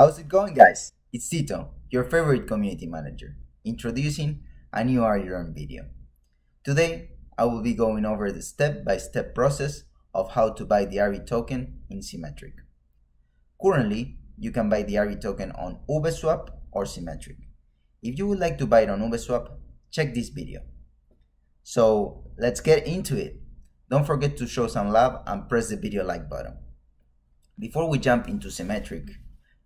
How's it going, guys? It's Tito, your favorite community manager, introducing a new AriLearn video. Today, I will be going over the step-by-step -step process of how to buy the ARI token in Symmetric. Currently, you can buy the ARI token on Ubeswap or Symmetric. If you would like to buy it on Ubeswap, check this video. So let's get into it. Don't forget to show some love and press the video like button. Before we jump into Symmetric,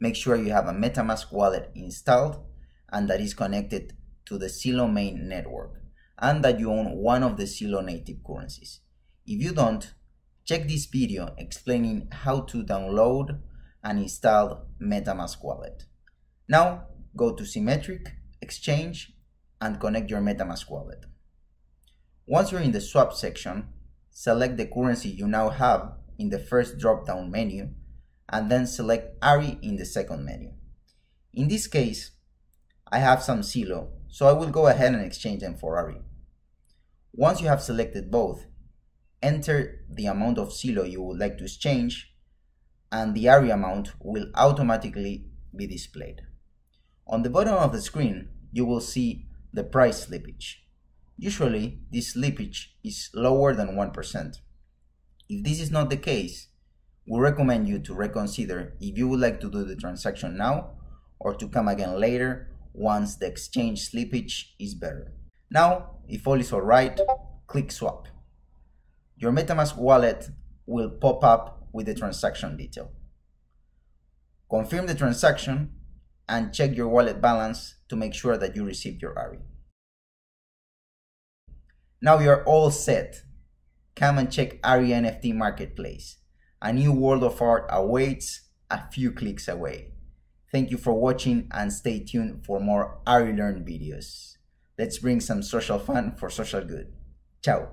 make sure you have a MetaMask wallet installed and that is connected to the Celo main network and that you own one of the Celo native currencies. If you don't, check this video explaining how to download and install MetaMask wallet. Now go to Symmetric, Exchange, and connect your MetaMask wallet. Once you're in the swap section, select the currency you now have in the first drop-down menu and then select ARI in the second menu. In this case, I have some Celo, so I will go ahead and exchange them for ARI. Once you have selected both, enter the amount of Celo you would like to exchange and the ARI amount will automatically be displayed. On the bottom of the screen, you will see the price slippage. Usually, this slippage is lower than 1%. If this is not the case, we recommend you to reconsider if you would like to do the transaction now or to come again later once the exchange slippage is better. Now, if all is alright, click swap. Your MetaMask wallet will pop up with the transaction detail. Confirm the transaction and check your wallet balance to make sure that you received your ARI. Now you're all set. Come and check ARI NFT Marketplace. A new world of art awaits a few clicks away. Thank you for watching and stay tuned for more AriLearn videos. Let's bring some social fun for social good. Ciao.